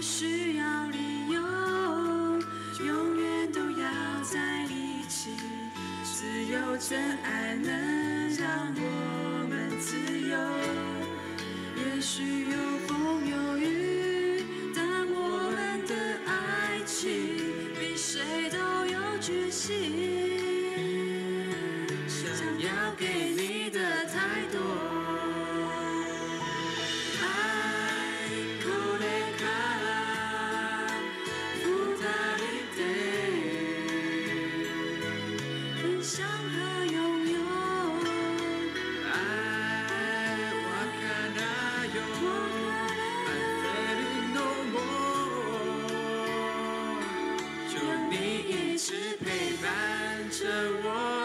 不需要理由，永远都要在一起。只有真爱能让我们自由。也许有风有雨，但我们的爱情比谁都有决心。伴着我。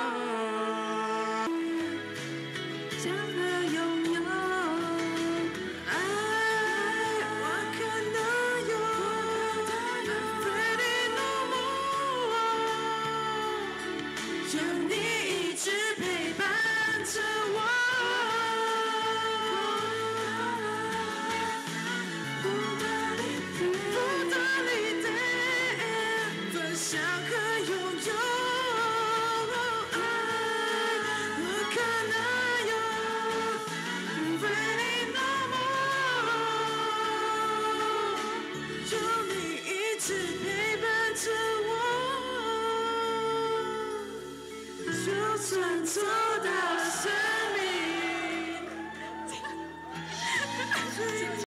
是陪伴着我，就算走到